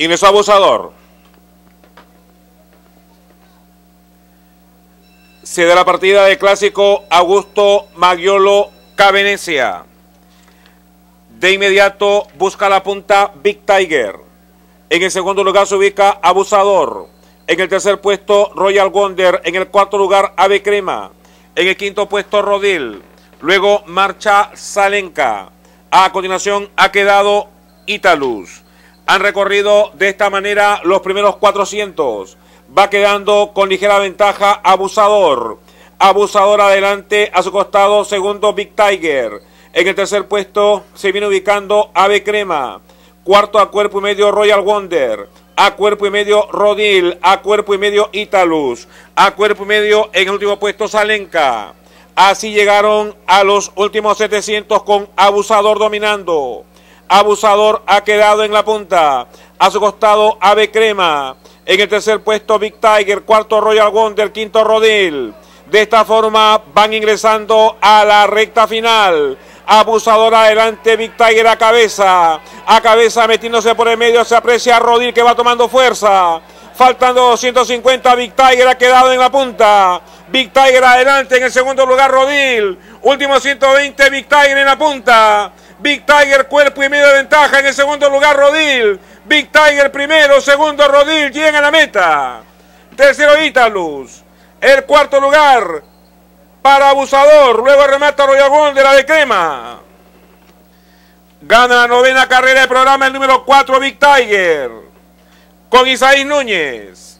Ingresó Abusador. Se da la partida de clásico Augusto Magiolo Cavenecia. De inmediato busca la punta Big Tiger. En el segundo lugar se ubica Abusador. En el tercer puesto Royal Wonder. En el cuarto lugar Ave Crema. En el quinto puesto Rodil. Luego marcha Salenka. A continuación ha quedado Italus. Han recorrido de esta manera los primeros 400. Va quedando con ligera ventaja Abusador. Abusador adelante a su costado, segundo Big Tiger. En el tercer puesto se viene ubicando Ave Crema. Cuarto a cuerpo y medio Royal Wonder. A cuerpo y medio Rodil. A cuerpo y medio Italus. A cuerpo y medio en el último puesto Salenka. Así llegaron a los últimos 700 con Abusador dominando. Abusador ha quedado en la punta. A su costado Ave Crema. En el tercer puesto Big Tiger. Cuarto Royal Wonder. Quinto Rodil. De esta forma van ingresando a la recta final. Abusador adelante, Big Tiger a cabeza. A cabeza metiéndose por el medio se aprecia a Rodil que va tomando fuerza. Faltando 250, Big Tiger ha quedado en la punta. Big Tiger adelante en el segundo lugar, Rodil. Último 120, Big Tiger en la punta. Big Tiger cuerpo y medio de ventaja en el segundo lugar, Rodil. Big Tiger primero, segundo Rodil, llega a la meta. Tercero Italus. El cuarto lugar para Abusador. Luego remata Royal de la de Crema. Gana la novena carrera del programa el número 4 Big Tiger. Con Isaí Núñez.